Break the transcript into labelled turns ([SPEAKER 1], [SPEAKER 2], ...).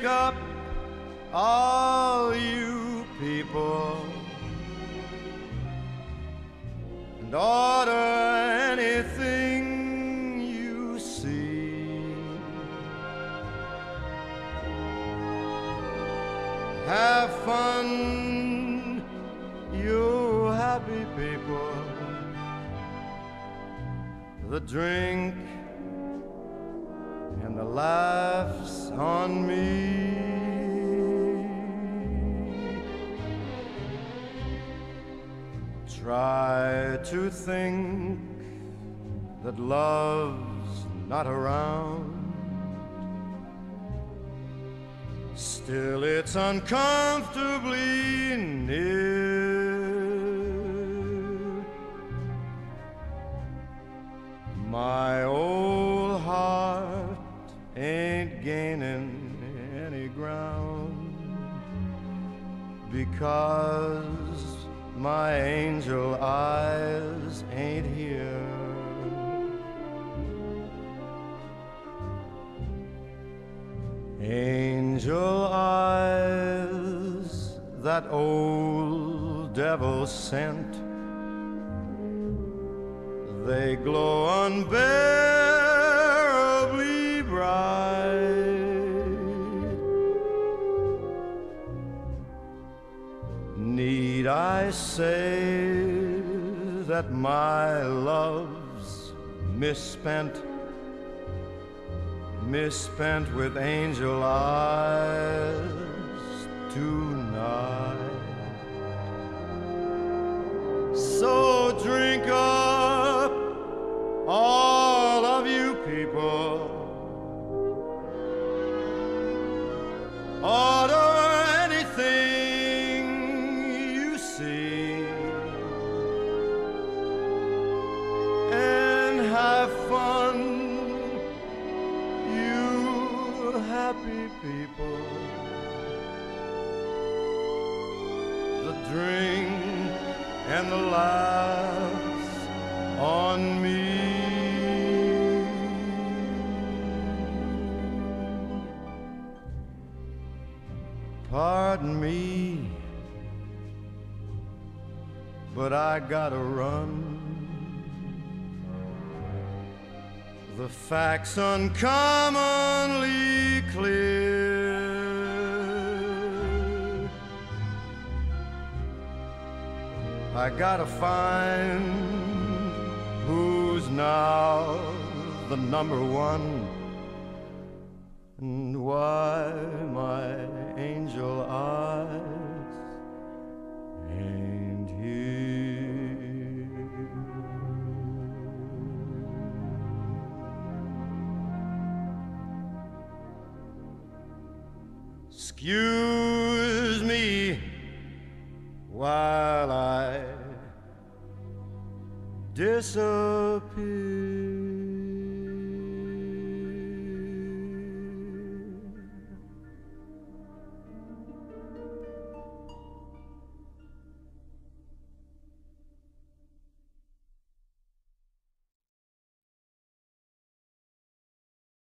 [SPEAKER 1] drink up, all you people, and order anything you see. Have fun, you happy people. The drink and the laughs on me. Try to think that love's not around. Still, it's uncomfortably near. My any ground because my angel eyes ain't here. Angel eyes that old devil sent, they glow unbearably I say that my love's misspent? misspent with angel eyes tonight. So drink up, all of you people. See. And have fun you happy people. The drink and the laughs on me. Pardon me, but I gotta run. The facts uncommonly clear. I gotta find who's now the number one and why my Excuse me while I disappear.